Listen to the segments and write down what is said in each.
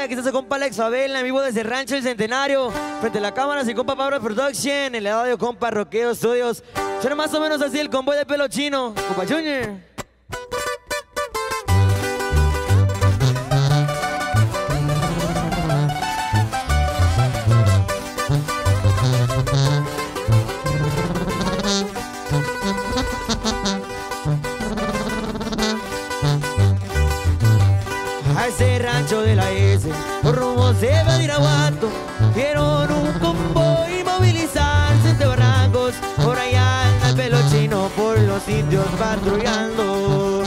aquí está su compa Alex en vivo desde Rancho El Centenario. Frente a la cámara, su compa Pablo Production, en el audio compa Roqueo Studios. Suena más o menos así el convoy de pelo chino. Compa Junior. Ese rancho de la S, por rumbo se va a Iraguato. Vieron un convoy movilizarse entre barrancos, por allá anda el pelo chino por los sitios patrullando.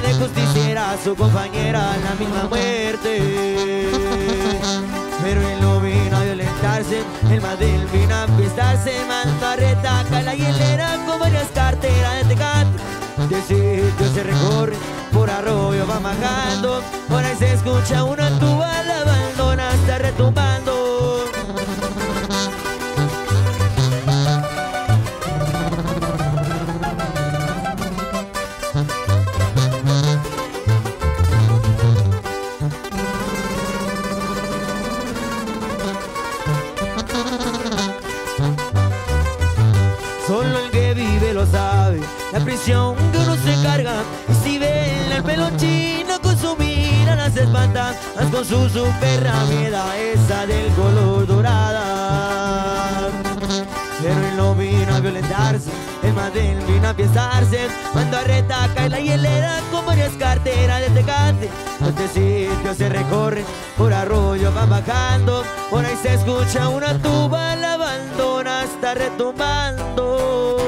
Trae de justiciera su compañera la misma muerte. Pero él no vino a violentarse, el Madel vino a fiestarse, mandó a retaca la hielera con varias carteras de tecate. De sitio se recorre, por arroyo va bajando, por ahí se escucha una tuba, la prisión que uno se carga. Y si ven al pelo chino con su mirada se espanta, más con su super rabiedad, esa del color dorada. Pero él no vino a violentarse, el Madel vino a piezarse, mandó a retaca y la hielera con varias carteras de tecate. Este sitio se recorre, por arroyo van bajando, por ahí se escucha una tuba, la abandona, está retumbando.